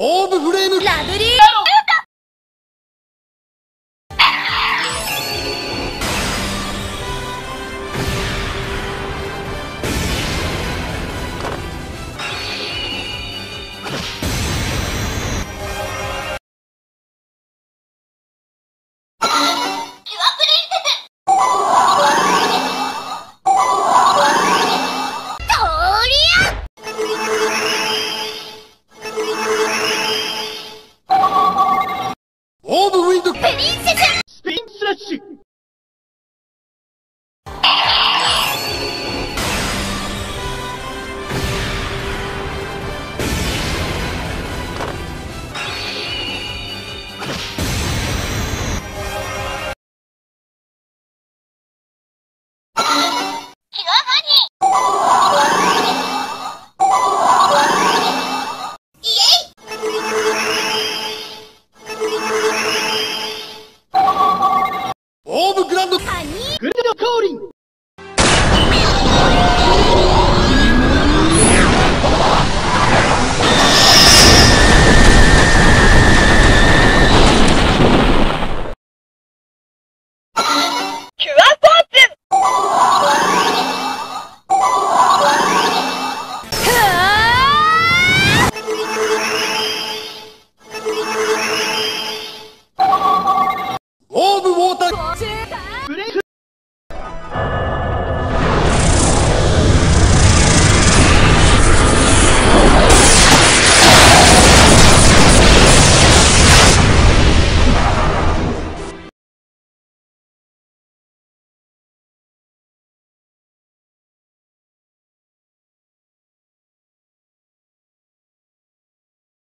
オーブフレームラブリーランドカニグレード降臨精彩